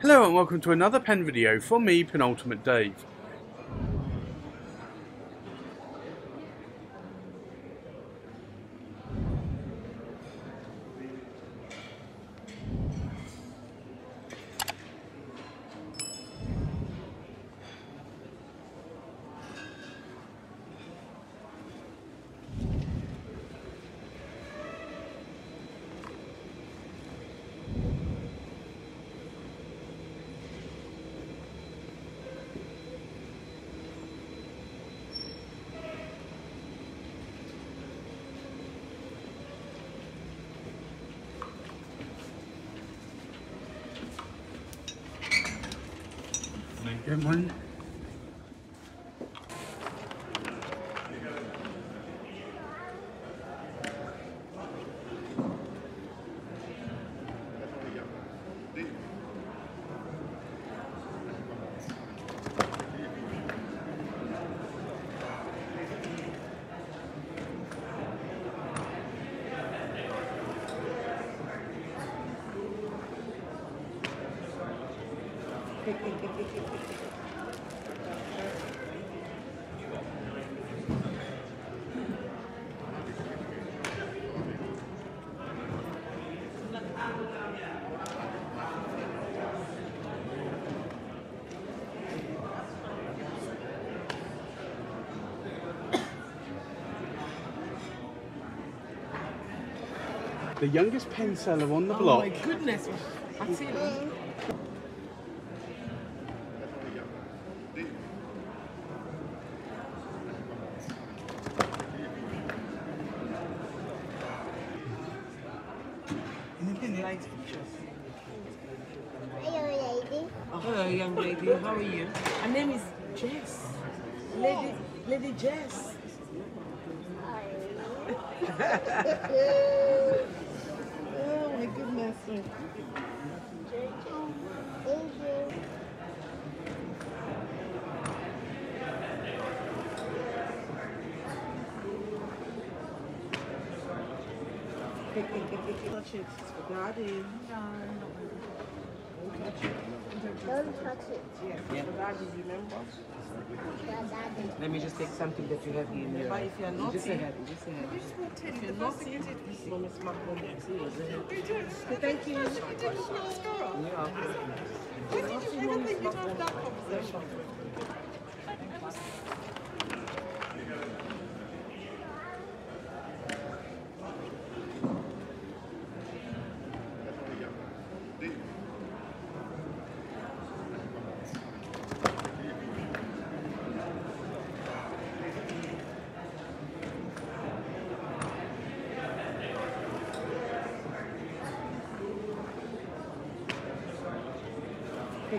Hello and welcome to another pen video from me, Penultimate Dave. Get one. The youngest pen seller on the Oh block. my goodness. That's it. Anything like pictures? Hello, lady. Oh, hello, young lady. How are you? Her name is Jess. Lady, Lady Jess. Oh my goodness. Thank you. Touch it. Daddy. Don't touch it. Yeah. Daddy, remember? Yeah, daddy. Let me just take something that you have here in your But if you're not, just say happy, just say happy. If you're not, it's gonna smack on the Say Thank you. Yeah. When did you ever think you'd have that conversation?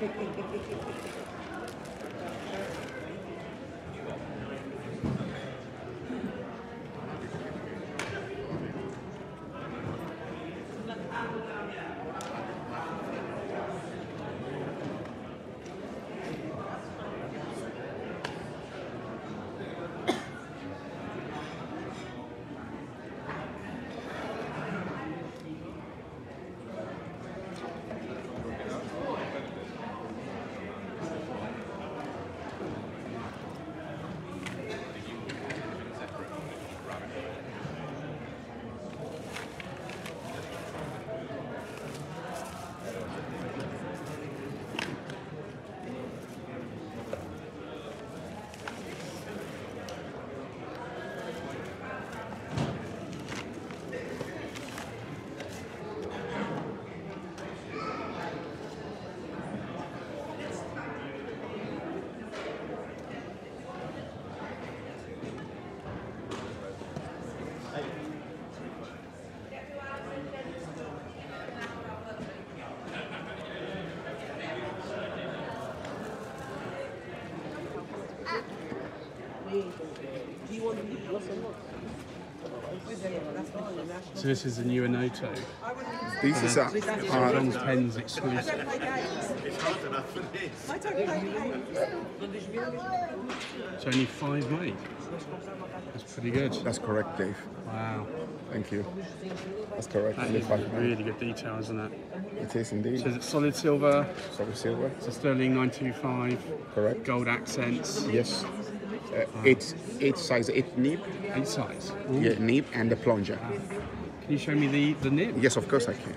Thank you. So this is the new Onoto. These is a hard. John's Pens exclusive. I don't play games. It's only five made. That's pretty good. That's correct, Dave. Wow. Thank you. That's correct. That is really good detail, isn't it? It is indeed. So is it solid silver, Solid silver. it's a sterling 925, Correct. gold accents, Yes. Uh, eight, eight size, eight nib. eight size. Ooh. Yeah, nib and the plunger. Can you show me the, the nib? Yes, of course I can.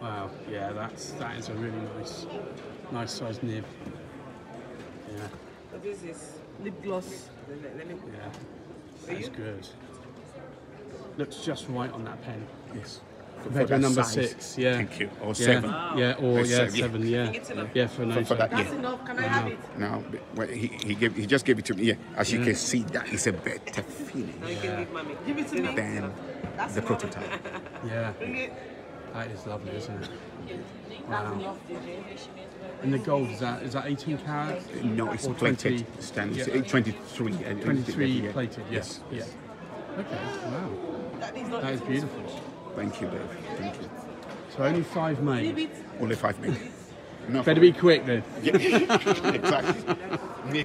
Wow, yeah, that's that is a really nice, nice size nib. Yeah, What is this? Lip gloss. Let, let me. yeah, that's good. Looks just right on that pen. Yes. Compared to that number size. six, yeah. Thank you. Or Yeah, seven. Yeah, or Or yeah, seven, yeah. seven, yeah. it's enough. Yeah, for an For, for that, That's yeah. enough. Can I have it? Now, well, he, he gave he just gave it to me. Yeah, as you can see, that is a better feeling Now you give. Give it to me. than That's the enough. prototype. Yeah, Bring it. that is lovely, isn't it? That's Wow. And the gold is that is that 18 carats? No, it's Or plated. 20 Stands yeah. 23. uh, 23 yeah. plated. Yes. Yeah. Okay. Wow. That is not That is beautiful. Thank you, Dave. Thank you. So only five Leave made. it. Only five minutes. Better be quick then. Yeah, exactly.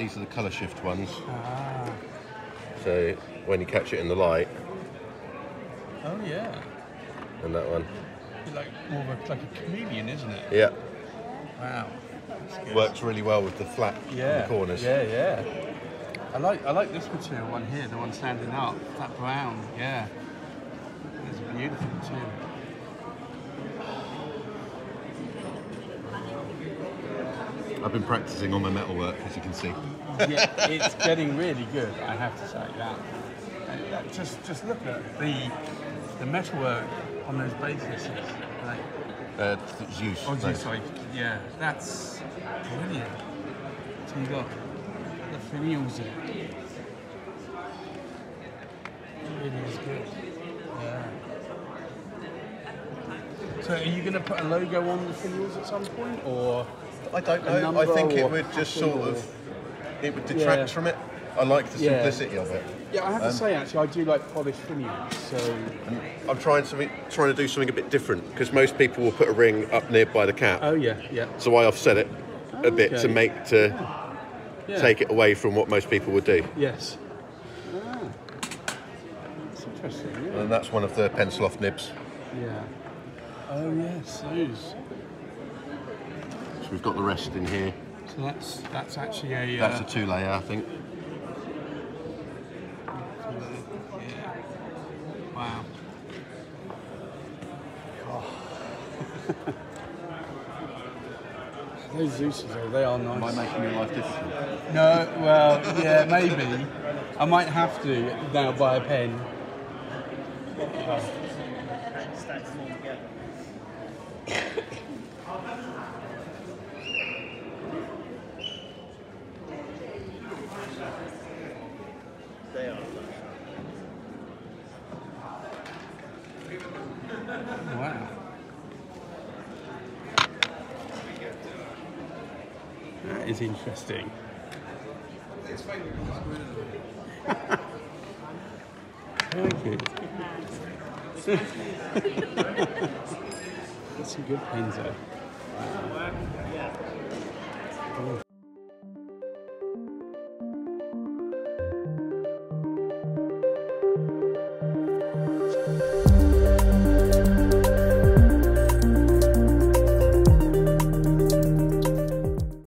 These are the colour shift ones. Ah. So when you catch it in the light, Oh yeah. and that one, You're like more of a, like a chameleon, isn't it? yeah, Wow. Works really well with the flat Yeah. the corners. Yeah, yeah. I like I like this material one here, the one standing up. That brown, yeah. It's beautiful too. I've been practicing on my metalwork, as you can see. yeah, it's getting really good. I have to say that. Just, just look at the the metalwork on those bases. Like, Uh, Zeus. oh, geez, sorry. Yeah, that's brilliant. So you got the finials. It really is good. Yeah. So, are you going to put a logo on the finials at some point, or? I don't know. I think it would just sort of it would detract Yeah. from it. I like the Yeah. simplicity of it. Yeah, I have to Um, say actually, I do like polished finials. So I'm trying something, trying to do something a bit different because most people will put a ring up near by the cap. Oh yeah, yeah. So I offset it a bit to make to yeah. take it away from what most people would do. Yes. Ah. That's interesting. Yeah. And that's one of the pencil off nibs. yeah. Oh yes, those. We've got the rest in here. So that's that's actually a. That's uh, a two layer, I think. yeah. Wow. Those Zeus's, though, they are nice. making your life difficult? No, well, yeah, maybe. I might have to now buy a pen. That is interesting. Thank you. Got some good pens there.